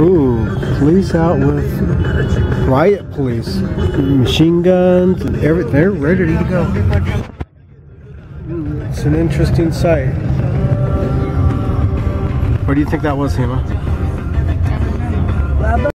Ooh, police out with riot police, machine guns, and everything. They're ready to go. It's an interesting sight. What do you think that was, Hema?